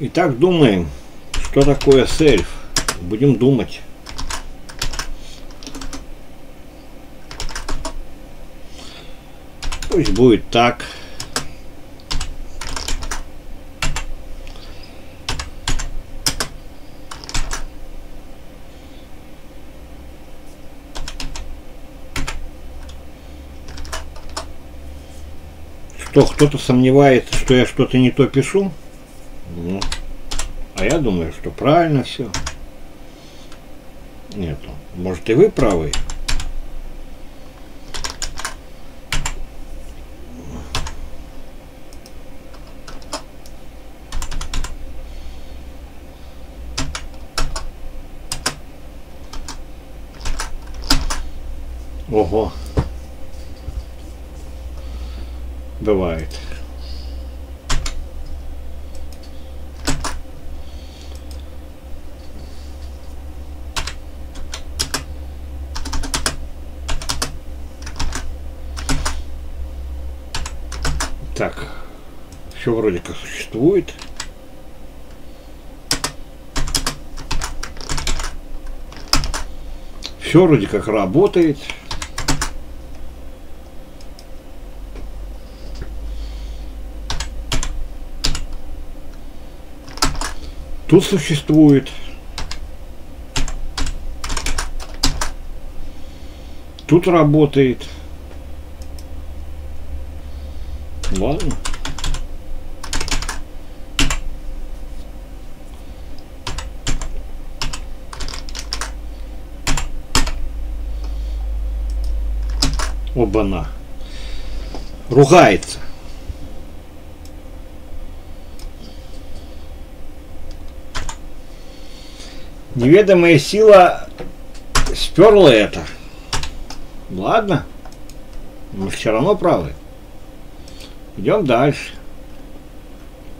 Итак, думаем, что такое сельф. Будем думать. Пусть будет так. Что, кто-то сомневается, что я что-то не то пишу? А я думаю, что правильно все. Нету. Может и вы правы. Ого. Бывает. Так, все вроде как существует. Все вроде как работает. Тут существует. Тут работает. Ладно. Оба-на. Ругается. Неведомая сила сперла это. Ладно. Мы все равно правы. Идем дальше.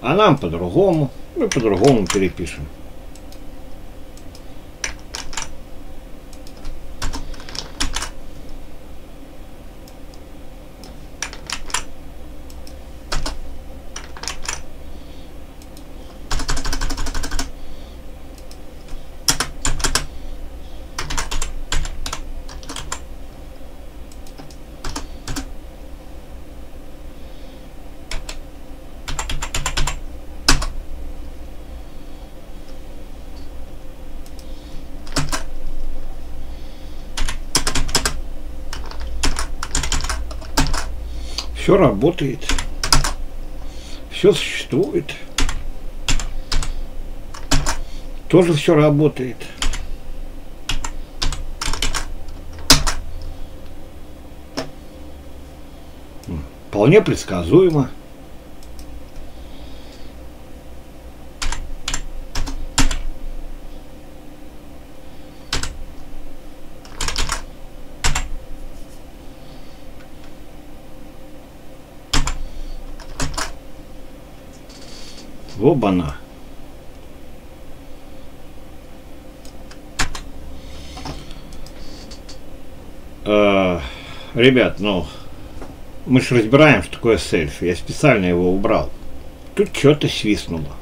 А нам по-другому. Мы по-другому перепишем. Все работает. Все существует. Тоже все работает. Вполне предсказуемо. Оба-на. Э, ребят, ну, мы же разбираем, что такое сельфи. Я специально его убрал. Тут что-то свистнуло.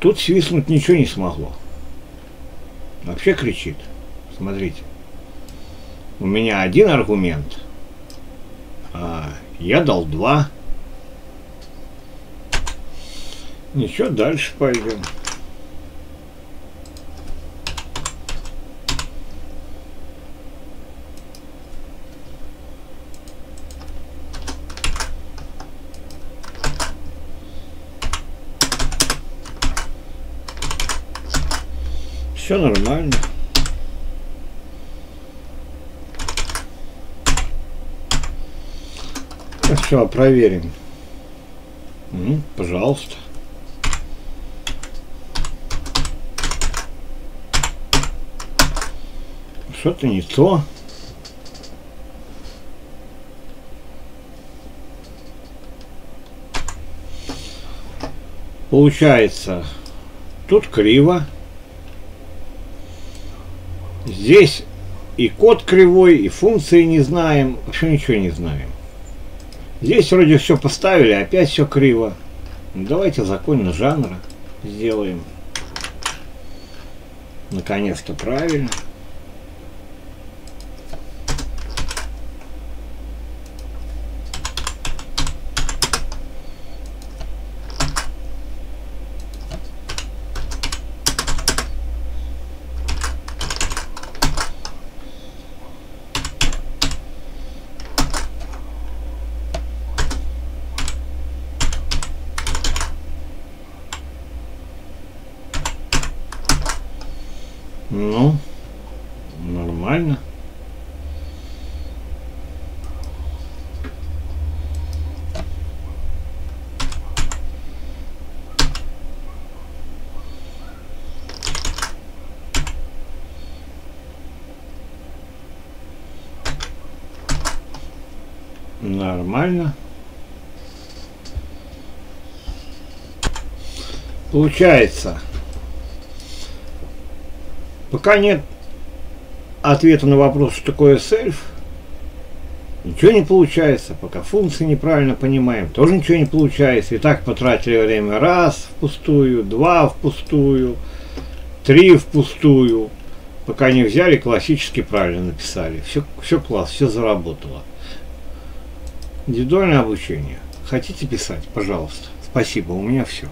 Тут свистнуть ничего не смогло. Вообще кричит. Смотрите. У меня один аргумент, а я дал два. Ничего, дальше пойдем. Все нормально. Все, проверим. Пожалуйста. Что-то не то. Получается, тут криво. Здесь и код кривой, и функции не знаем. Вообще ничего не знаем. Здесь вроде все поставили, опять все криво. Давайте законно жанра сделаем. Наконец-то правильно. Ну, нормально. Нормально. Получается, Пока нет ответа на вопрос, что такое сельф, ничего не получается. Пока функции неправильно понимаем, тоже ничего не получается. И так потратили время раз впустую, два впустую, три впустую. Пока не взяли, классически правильно написали. Все, все класс, все заработало. Индивидуальное обучение. Хотите писать? Пожалуйста. Спасибо, у меня все.